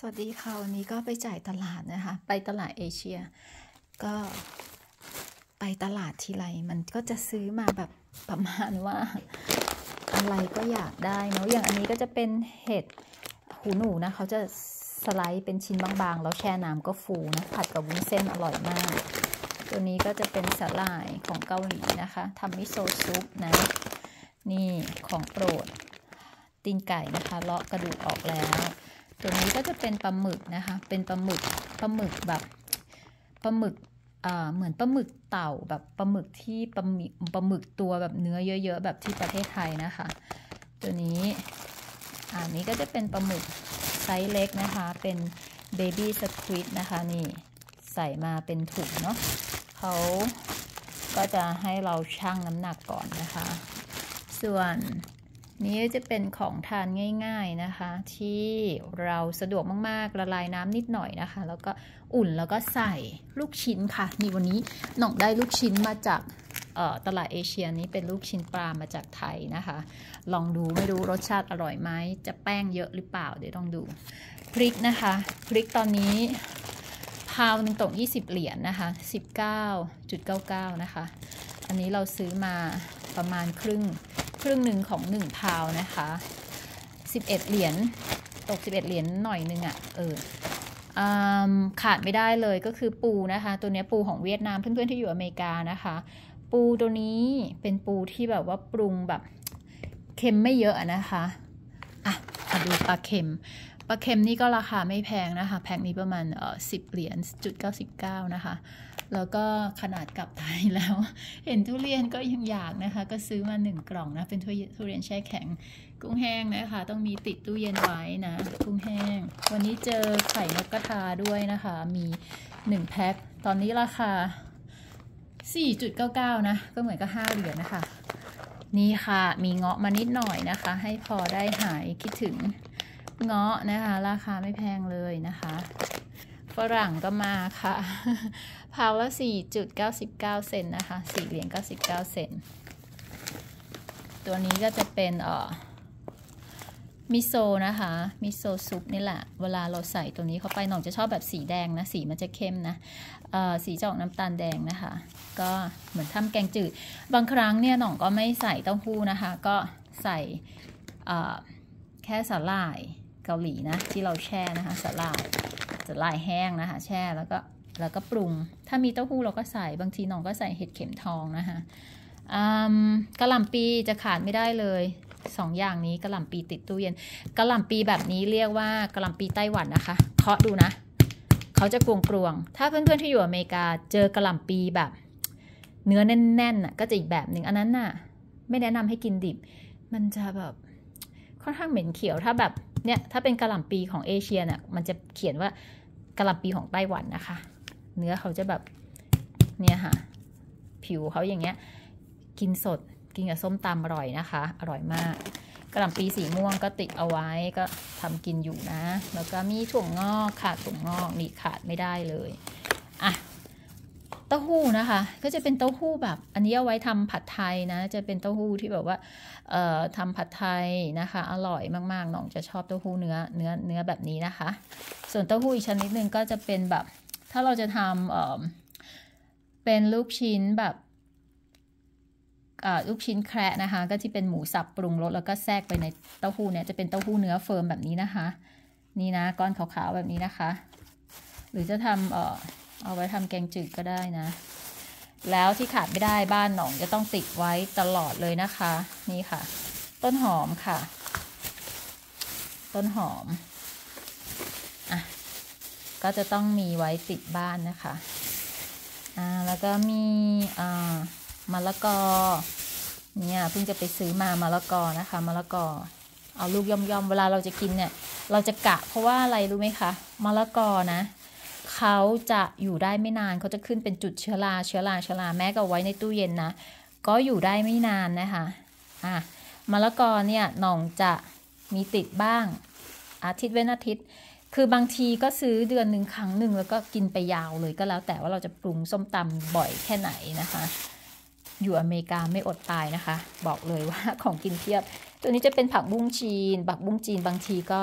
สวัสดีค่ะ วันนี้ก็ไปจ่ายตลาดนะคะ ไปตลาดเอเชีย ก็ไปตลาดทีไรมันก็จะซื้อมาแบบประมาณว่า อะไรก็อยากได้เนาะอย่างอันนี้ก็จะเป็นเห็ดหูหนูนะเขาจะสไลด์เป็นชิ้นบางๆ แล้วแช่น้ำก็ฟูนะผัดกับวุ้นเส้นอร่อยมาก ตัวนี้ก็จะเป็นสาหร่ายของเกาหลีนะคะทำมิโซะซุปนะนี่ของโปรดตีนไก่นะคะเลาะกระดูกออกแล้ว ตัวนี้ก็จะเป็นปลาหมึกนะคะ เป็นปลาหมึกปลาหมึกแบบปลาหมึกเหมือนปลาหมึกเต่าแบบปลาหมึกที่ปลาหมึกปลาหมึกตัวแบบเนื้อเยอะๆแบบที่ประเทศไทยนะคะ ตัวนี้อันนี้ก็จะเป็นปลาหมึกไซส์เล็กนะคะ เป็นเบบี้สควิดนะคะนี่ใส่มาเป็นถุงเนาะเขาก็จะให้เราชั่งน้ำหนักก่อนนะคะ ส่วน นี้จะเป็นของทานง่าย ๆนะคะ ที่เราสะดวกมากๆละลายน้ำนิดหน่อยนะคะ แล้วก็อุ่นแล้วก็ใส่ลูกชิ้นค่ะ นี่วันนี้หน่องได้ลูกชิ้นมาจากตลาดเอเชียนี้เป็นลูกชิ้นปลามาจากไทยนะคะ ลองดูไม่รู้รสชาติอร่อยไหมจะแป้งเยอะหรือเปล่าเดี๋ยวต้องดูพริกนะคะ พริกตอนนี้พาวหนึ่งตก20 เหรียญนนะคะ 19.99 นะคะ อันนี้เราซื้อมาประมาณครึ่ง ครึ่งหนึ่งของ1พาวนะคะ 11 เหรียญตก 11 เหรียญหน่อยนึงอะ่ะเออขาดไม่ได้เลยก็คือปูนะคะ ตัวนี้ปูของเวียดนามเพื่อนๆที่อยู่อเมริกานะคะ ปูตัวนี้เป็นปูที่แบบว่าปรุงแบบเค็มไม่เยอะนะคะ อะดูปลาเค็มปลาเค็มนี่ก็ราคาไม่แพงนะคะ แพ็คนี้ประมาณเออสิบเหรียญจุดเก้าสิบเก้านะคะ แล้วก็ขนาดกลับไทยแล้ว เห็นทุเรียนก็ยังอยากนะคะ ก็ซื้อมาหนึ่งกล่องนะ เป็นทุเรียนแช่แข็ง กุ้งแห้งนะคะ ต้องมีติดตู้เย็นไว้นะ กุ้งแห้ง วันนี้เจอไข่นกกระทาด้วยนะคะ มีหนึ่งแพ็ค ตอนนี้ราคา 4.99 นะ ก็เหมือนกับ5เหรียญนะคะ นี่ค่ะ มีเงาะมานิดหน่อยนะคะ ให้พอได้หายคิดถึงเงาะนะคะ ราคาไม่แพงเลยนะคะ ฝรั่งก็มาค่ะพาวละ 4.99 เซนนะคะ 4 เหรียญ99 เซน ตัวนี้ก็จะเป็นเอ่อ มิโซนะคะมิโซซุปนี่แหละ เวลาเราใส่ตัวนี้เข้าไปหน่องจะชอบแบบสีแดงนะ สีมันจะเข้มนะสีจอกน้ำตาลแดงนะคะ ก็เหมือนทำแกงจืด บางครั้งเนี่ยหน่องก็ไม่ใส่เต้าหู้นะคะ ก็ใส่แค่สาหร่ายเกาหลีนะ ที่เราแช่นะคะสาหร่ายสาหร่ายแห้งนะคะ แช่แล้วก็แล้วก็ปรุง ถ้ามีเต้าหู้เราก็ใส่บางทีน้องก็ใส่เห็ดเข็มทองนะคะกระหล่ำปีจะขาดไม่ได้เลย สองอย่างนี้กระหล่ำปีติดตู้เย็นกระหล่ำปีแบบนี้เรียกว่ากระหล่ำปีไต้หวันนะคะเคาะดูนะ เขาจะกรวงกรวง ถ้าเพื่อนๆที่อยู่อเมริกาเจอกระหล่ำปีแบบ เนื้อแน่นๆน่ะก็จะอีกแบบหนึ่งอันนั้นน่ะ ไม่แนะนำให้กินดิบ มันจะแบบค่อนข้างเหม็นเขียวถ้าแบบเนี่ยถ้าเป็นกระหล่ำปีของเอเชียเนี่ยมันจะเขียนว่ากระหล่ำปีของไต้หวันนะคะ เนื้อเขาจะแบบเนี่ยค่ะ ผิวเขาอย่างเงี้ย กินสด กินกับส้มตำอร่อยนะคะ อร่อยมากกระหล่ำปีสีม่วงก็ติดเอาไว้ก็ทำกินอยู่นะ แล้วก็มีถั่วงงอกขาดถั่วงงอกนี่ขาดไม่ได้เลยอะเต้าหู้นะคะ ก็จะเป็นเต้าหู้แบบ อันนี้เอาไว้ทำผัดไทยนะ จะเป็นเต้าหู้ที่แบบว่าเอ่อทำผัดไทยนะคะ อร่อยมากๆน้องจะชอบเต้าหู้เนื้อเนื้อเนื้อแบบนี้นะคะ ส่วนเต้าหู้อีกชนิดหนึ่งก็จะเป็นแบบ ถ้าเราจะทำเอ่อเป็นลูกชิ้นแบบ ลูกชิ้นแคะนะคะ ก็ที่เป็นหมูสับปรุงรสแล้วก็แทรกไปในเต้าหู้เนี่ยจะเป็นเต้าหู้เนื้อ firm แบบนี้นะคะ นี่นะก้อนขาวๆแบบนี้นะคะ หรือจะทำเอ่อเอาไว้ทำแกงจืดก็ได้นะ แล้วที่ขาดไม่ได้บ้านหนองจะต้องติดไว้ตลอดเลยนะคะ นี่ค่ะ ต้นหอมค่ะ ต้นหอมอะก็จะต้องมีไว้ติดบ้านนะคะอ่าแล้วก็มีอ่า มะละกอ เนี่ยเพิ่งจะไปซื้อมามะละกอนะคะมะละกอ เอาลูกย่อมๆเวลาเราจะกินเนี่ย เราจะกะเพราะว่าอะไรรู้ไหมคะมะละกอนะเขาจะอยู่ได้ไม่นานเขาจะขึ้นเป็นจุดเชื้อราเชื้อราเชื้อราแม้ก็ไว้ในตู้เย็นนะก็อยู่ได้ไม่นานนะคะอะมะละกอเนี่ยหน่องจะมีติดบ้าง อาทิตย์เว้นอาทิตย์ คือบางทีก็ซื้อเดือนหนึ่งครั้งหนึ่งแล้วก็กินไปยาวเลยก็แล้วแต่ว่าเราจะปรุงส้มตำบ่อยแค่ไหนนะคะ อยู่อเมริกาไม่อดตายนะคะ บอกเลยว่าของกินเทียบ ตัวนี้จะเป็นผักบุ้งจีน ผักบุ้งจีนบางทีก็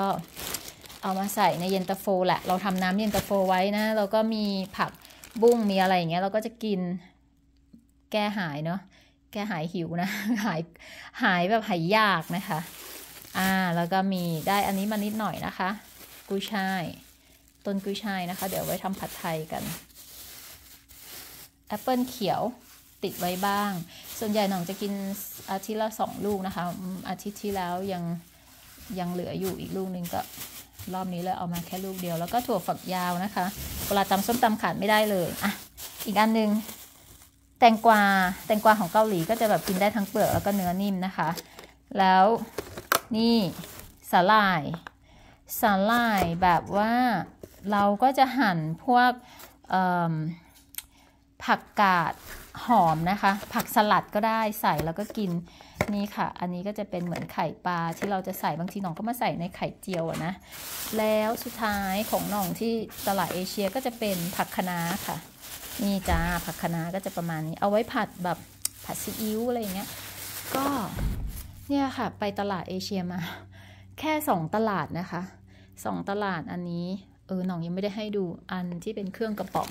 เอามาใส่ในเย็นตาโฟแหละ เราทำน้ำเย็นตาโฟไว้นะเราก็มีผักบุ้งมีอะไรอย่างเงี้ย เราก็จะกินแก้หายเนาะ แก้หายหิวนะ หายหายแบบหายยากนะคะ อ่า แล้วก็มีได้อันนี้มานิดหน่อยนะคะ กุยช่าย ต้นกุยช่ายนะคะ เดี๋ยวไว้ทำผัดไทยกัน แอปเปิลเขียว ติดไว้บ้าง ส่วนใหญ่หน้องจะกินอาทิตย์ละสองลูกนะคะ อาทิตย์ที่แล้วยังยังเหลืออยู่อีกลูกนึงก็รอบนี้เลยเอามาแค่ลูกเดียว แล้วก็ถั่วฝักยาวนะคะ เวลาตำส้มตำขาดไม่ได้เลยอะอีกอันนึงแตงกวาแตงกวาของเกาหลีก็จะแบบกินได้ทั้งเปลือกแล้วก็เนื้อนิ่มนะคะ แล้วนี่สาหร่ายสาหร่ายแบบว่าเราก็จะหั่นพวกผักกาด หอมนะคะ ผักสลัดก็ได้ใส่แล้วก็กินนี่ค่ะ อันนี้ก็จะเป็นเหมือนไข่ปลาที่เราจะใส่บางทีน้องก็มาใส่ในไข่เจียวนะ แล้วสุดท้ายของน้องที่ตลาดเอเชียก็จะเป็นผักคะน้าค่ะนี่จ้าผักคะน้าก็จะประมาณนี้เอาไว้ผัดแบบผัดซีอิ๊วอะไรเงี้ยก็เนี่ยค่ะ ไปตลาดเอเชียมา แค่สองตลาดนะคะสองตลาดอันนี้ เออหน่องยังไม่ได้ให้ดูอันที่เป็นเครื่องกระป๋อง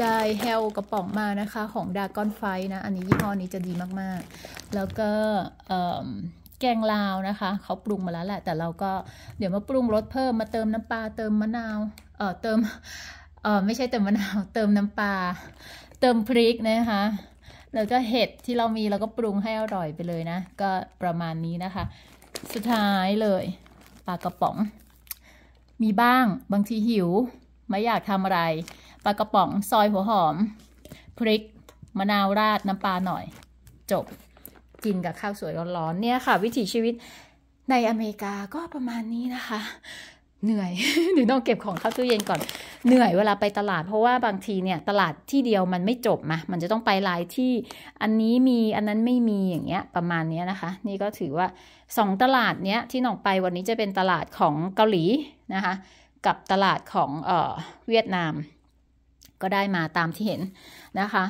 ได้เฮลกระป๋องมานะคะของดากอนไฟนะ อันนี้ยี่ห้อนี้จะดีมากๆ แล้วก็แกงลาวนะคะ เขาปรุงมาแล้วแหละ แต่เราก็เดี๋ยวมาปรุงรสเพิ่มมาเติมน้ำปลาเติมมะนาวเออเติมเออไม่ใช่เติมมะนาวเติมน้ำปลาเติมพริกนะคะแล้วก็เห็ดที่เรามีเราก็ปรุงให้อร่อยไปเลยนะ ก็ประมาณนี้นะคะ สุดท้ายเลยปลากระป๋อง มีบ้าง บางทีหิว ไม่อยากทำอะไรปลากระป๋องซอยหัวหอม พริก มะนาวราดน้ำปลาหน่อย จบ กินกับข้าวสวยร้อนๆเนี่ยค่ะ วิถีชีวิตในอเมริกาก็ประมาณนี้นะคะ เหนื่อยหนูต้องเก็บของเข้าตู้เย็นก่อน เหนื่อยเวลาไปตลาด เพราะว่าบางทีเนี่ยตลาดที่เดียวมันไม่จบมามันจะต้องไปหลายที่อันนี้มีอันนั้นไม่มีอย่างเงี้ยประมาณนี้นะคะ นี่ก็ถือว่าสองตลาดเนี้ยที่น้องไปวันนี้จะเป็นตลาดของเกาหลี นะคะกับตลาดของเออเวียดนาม ก็ได้มาตามที่เห็นนะคะ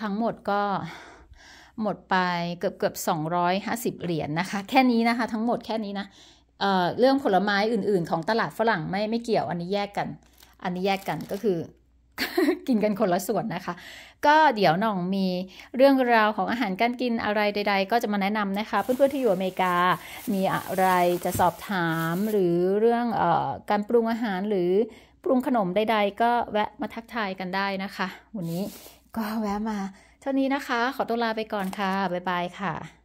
ทั้งหมดก็หมดไปเกือบเกือบสองร้อยห้าสิบเหรียญนนะคะ แค่นี้นะคะทั้งหมดแค่นี้นะเเรื่องผลไม้อื่น ๆ ของตลาดฝรั่งไม่ไม่เกี่ยวอันนี้แยกกัน อันนี้แยกกันก็คือ กินกันคนละส่วนนะคะ ก็เดี๋ยวน้องมีเรื่องราวของอาหารการกินอะไรใด ๆ ก็จะมาแนะนำนะคะ เพื่อนๆที่อยู่อเมริกา มีอะไรจะสอบถามหรือเรื่องออการปรุงอาหารหรือปรุงขนมใด ๆ ก็แวะมาทักทายกันได้นะคะ วันนี้ก็แวะมา เท่านี้นะคะ ขอตัวลาไปก่อนค่ะบ๊ายบายค่ะ